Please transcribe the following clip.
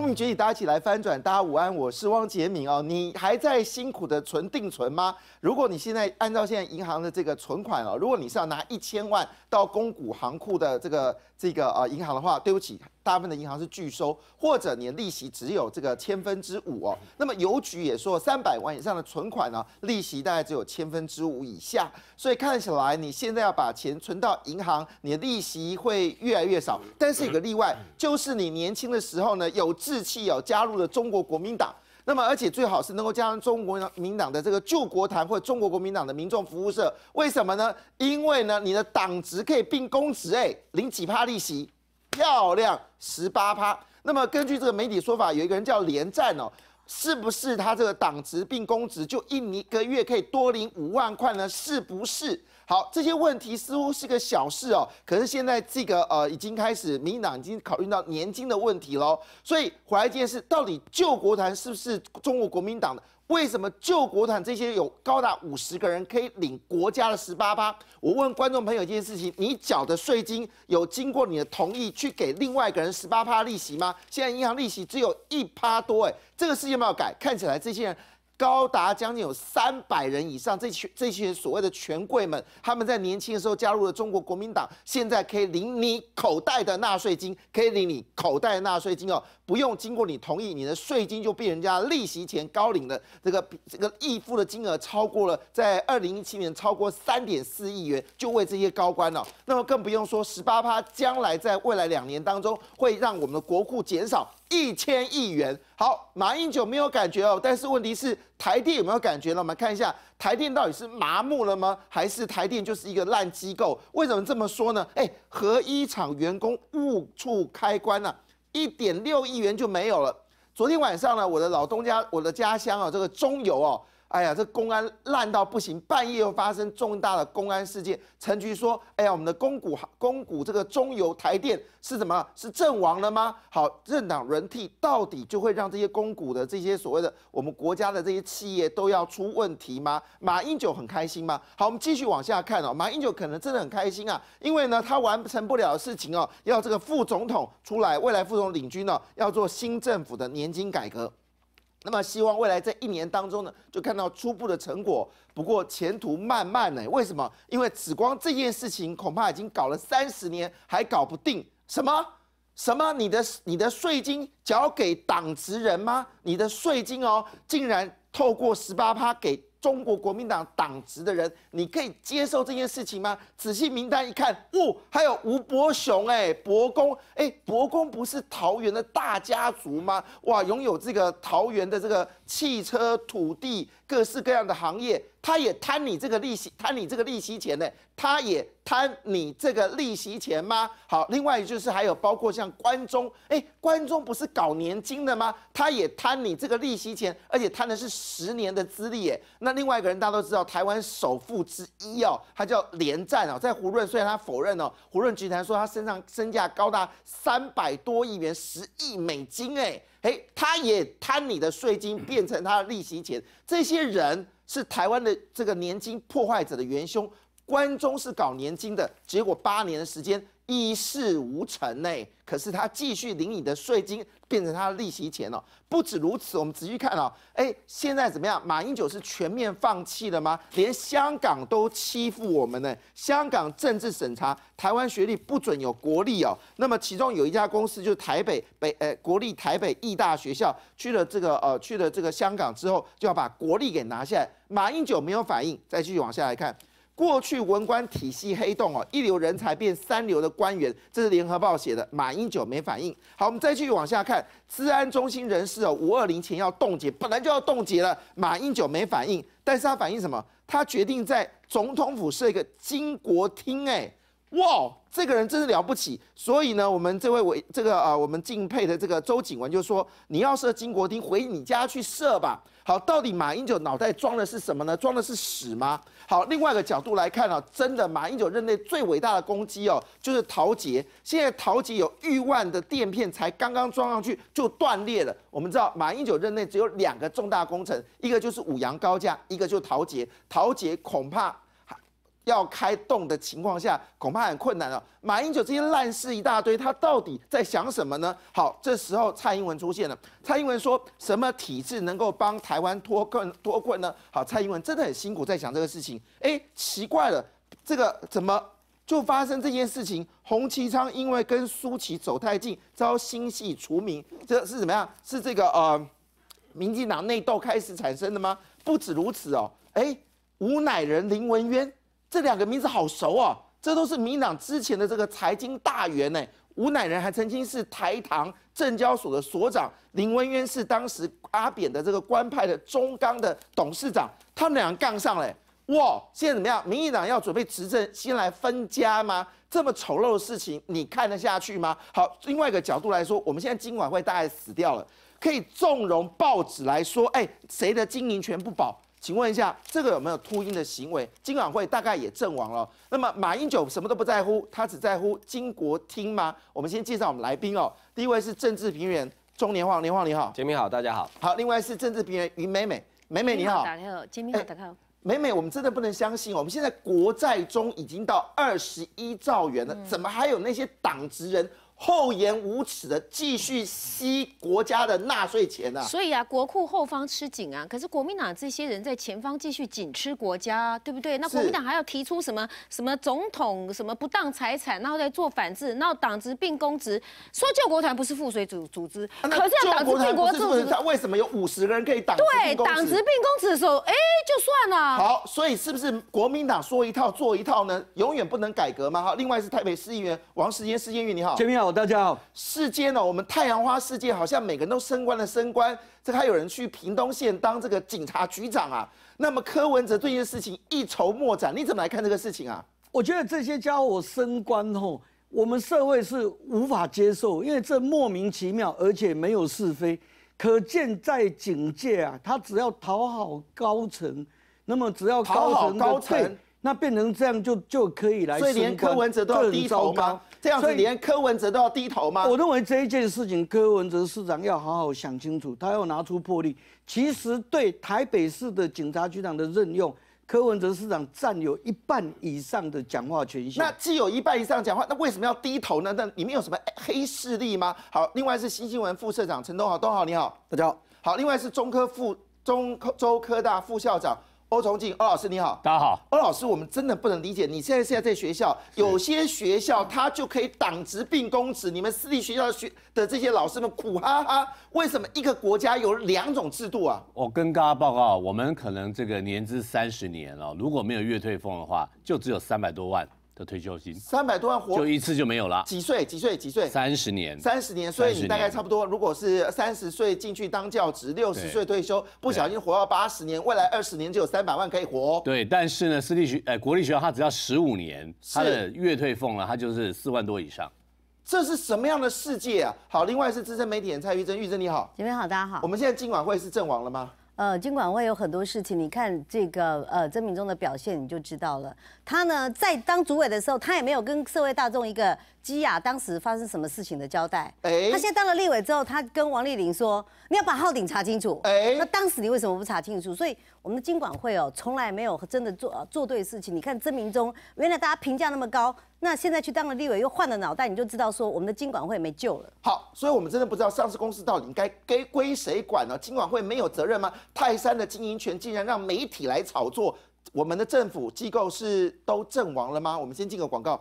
公民崛起，大家一起来翻转。大家午安，我是汪杰明哦。你还在辛苦的存定存吗？如果你现在按照现在银行的这个存款哦，如果你是要拿一千万到公股行库的这个这个呃银行的话，对不起，大部分的银行是拒收，或者你的利息只有这个千分之五哦。那么邮局也说，三百万以上的存款呢，利息大概只有千分之五以下。所以看起来你现在要把钱存到银行，你的利息会越来越少。但是有个例外，就是你年轻的时候呢，有志气哦，加入了中国国民党。那么，而且最好是能够加入中国国民党的这个救国团或者中国国民党的民众服务社，为什么呢？因为呢，你的党职可以并公职，哎，领几趴利息，漂亮，十八趴。那么根据这个媒体说法，有一个人叫连战哦，是不是他这个党职并公职就一一个月可以多领五万块呢？是不是？好，这些问题似乎是个小事哦，可是现在这个呃，已经开始民进党已经考虑到年金的问题喽。所以回来一件事，到底救国团是不是中国国民党的？为什么救国团这些有高达五十个人可以领国家的十八趴？我问观众朋友一件事情：你缴的税金有经过你的同意去给另外一个人十八趴利息吗？现在银行利息只有一趴多，哎，这个事情有没有改？看起来这些人。高达将近有三百人以上，这群这些所谓的权贵们，他们在年轻的时候加入了中国国民党，现在可以领你口袋的纳税金，可以领你口袋的纳税金哦，不用经过你同意，你的税金就被人家利息钱高领的这个这个预付的金额超过了，在二零一七年超过三点四亿元，就为这些高官哦，那么更不用说十八趴，将来在未来两年当中会让我们的国库减少。一千亿元，好，马英九没有感觉哦，但是问题是台电有没有感觉呢？我们看一下台电到底是麻木了吗？还是台电就是一个烂机构？为什么这么说呢？哎，核一厂员工误触开关啊，一点六亿元就没有了。昨天晚上呢，我的老东家，我的家乡啊，这个中油哦。哎呀，这公安烂到不行，半夜又发生重大的公安事件。陈局说：“哎呀，我们的公股公股这个中油台电是什么？是阵亡了吗？好，政党轮替到底就会让这些公股的这些所谓的我们国家的这些企业都要出问题吗？马英九很开心吗？好，我们继续往下看哦。马英九可能真的很开心啊，因为呢，他完成不了的事情哦，要这个副总统出来，未来副总统领军呢，要做新政府的年金改革。”那么希望未来在一年当中呢，就看到初步的成果。不过前途漫漫呢？为什么？因为紫光这件事情恐怕已经搞了三十年还搞不定。什么？什么？你的你的税金交给党职人吗？你的税金哦，竟然透过十八趴给。中国国民党党职的人，你可以接受这件事情吗？仔细名单一看，哦，还有吴伯雄，哎，伯公，哎，伯公不是桃园的大家族吗？哇，拥有这个桃园的这个汽车、土地，各式各样的行业。他也贪你这个利息，贪你这个利息钱呢？他也贪你这个利息钱吗？好，另外就是还有包括像关中，哎，关中不是搞年金的吗？他也贪你这个利息钱，而且贪的是十年的资历耶。那另外一个人大家都知道，台湾首富之一哦，他叫连战哦，在胡润虽然他否认哦，胡润集团说他身上身价高达三百多亿元，十亿美金哎，哎，他也贪你的税金变成他的利息钱，这些人。是台湾的这个年金破坏者的元凶，关中是搞年金的，结果八年的时间一事无成呢。可是他继续领你的税金，变成他的利息钱哦。不止如此，我们仔细看哦，哎，现在怎么样？马英九是全面放弃了吗？连香港都欺负我们呢？香港政治审查，台湾学历不准有国力哦。那么其中有一家公司，就是台北北呃国立台北艺大学校，去了这个呃去了这个香港之后，就要把国力给拿下来。马英九没有反应，再继续往下来看，过去文官体系黑洞哦，一流人才变三流的官员，这是联合报写的。马英九没反应。好，我们再继续往下看，治安中心人士哦，五二零前要冻结，本来就要冻结了，马英九没反应，但是他反应什么？他决定在总统府设一个金国厅，哎，哇，这个人真是了不起。所以呢，我们这位伟这个啊，我们敬佩的这个周景文就说，你要设金国厅，回你家去设吧。好，到底马英九脑袋装的是什么呢？装的是屎吗？好，另外一个角度来看啊，真的马英九任内最伟大的攻击哦，就是陶杰。现在陶杰有亿万的垫片才刚刚装上去就断裂了。我们知道马英九任内只有两个重大工程，一个就是五羊高架，一个就是陶杰。陶杰恐怕要开动的情况下，恐怕很困难了。马英九这些烂事一大堆，他到底在想什么呢？好，这时候蔡英文出现了。蔡英文说什么体制能够帮台湾脱困脱困呢？好，蔡英文真的很辛苦在想这个事情。哎，奇怪了，这个怎么就发生这件事情？洪其昌因为跟苏琪走太近，遭新系除名，这是怎么样？是这个呃，民进党内斗开始产生的吗？不止如此哦，哎，吴乃仁、林文渊。这两个名字好熟啊，这都是民党之前的这个财经大员呢。吴乃仁还曾经是台糖证交所的所长，林文渊是当时阿扁的这个官派的中钢的董事长，他们俩杠上嘞。哇，现在怎么样？民进党要准备执政，先来分家吗？这么丑陋的事情，你看得下去吗？好，另外一个角度来说，我们现在经管会大概死掉了，可以纵容报纸来说，哎，谁的经营权不保？请问一下，这个有没有秃鹰的行为？金管会大概也阵亡了。那么马英九什么都不在乎，他只在乎金国厅吗？我们先介绍我们来宾哦。第一位是政治评员钟年晃，年晃你好，杰明好，大家好。好，另外是政治评员于美美，美美你好，打开好，杰明好，打开好。美美，我们真的不能相信，我们现在国债中已经到二十一兆元了，怎么还有那些党职人？厚颜无耻的继续吸国家的纳税钱啊！所以啊，国库后方吃紧啊，可是国民党这些人在前方继续紧吃国家，对不对？那国民党还要提出什么什么总统什么不当财产，然后再做反制，然后党职并公职，说救国团不是赋水组组织，可是要党职并国组织，为什么有五十个人可以党对党职并公职的时候，哎，就算了。好，所以是不是国民党说一套做一套呢？永远不能改革吗？好，另外是台北市议员王世坚，世坚玉你好，前面好。大家好，世间呢？我们太阳花世界好像每个人都升官了，升官，这还有人去屏东县当这个警察局长啊。那么柯文哲对这件事情一筹莫展，你怎么来看这个事情啊？我觉得这些家伙升官后，我们社会是无法接受，因为这莫名其妙，而且没有是非，可见在警界啊，他只要讨好高层，那么只要讨好高层。那变成这样就就可以来，所以连柯文哲都要低头吗？这样子连柯文哲都要低头吗？我认为这一件事情，柯文哲市长要好好想清楚，他要拿出魄力。其实对台北市的警察局长的任用，柯文哲市长占有一半以上的讲话权限。那既有一半以上讲话，那为什么要低头呢？那里面有什么黑势力吗？好，另外是新新闻副社长陈东豪，东豪你好，大家好。好，另外是中科副中科州科大副校长。欧崇进，欧老师你好，大家好。欧老师，我们真的不能理解，你现在现在在学校，有些学校他就可以党职并公职，你们私立学校的学的这些老师们苦哈哈，为什么一个国家有两种制度啊？我跟大家报告，我们可能这个年资三十年了，如果没有月退俸的话，就只有三百多万。的退休金三百多万活就一次就没有了。几岁？几岁？几岁？三十年。三十年，所以你大概差不多，如果是三十岁进去当教职，六十岁退休，不小心活到八十年，未来二十年就有三百万可以活。对，但是呢，私立学呃国立学校，它只要十五年，它的月退俸呢，它就是四万多以上。这是什么样的世界啊？好，另外是资深媒体人蔡玉珍，玉珍你好，姐妹好，大家好。我们现在今晚会是阵亡了吗？呃，金管会有很多事情，你看这个呃曾明忠的表现，你就知道了。他呢在当主委的时候，他也没有跟社会大众一个基亚当时发生什么事情的交代。哎，他现在当了立委之后，他跟王丽玲说，你要把号顶查清楚。哎，那当时你为什么不查清楚？所以我们的金管会哦，从来没有真的做做对事情。你看曾明忠，原来大家评价那么高。那现在去当了立委，又换了脑袋，你就知道说我们的金管会没救了。好，所以我们真的不知道上市公司到底应该该归谁管呢？金管会没有责任吗？泰山的经营权竟然让媒体来炒作，我们的政府机构是都阵亡了吗？我们先进个广告。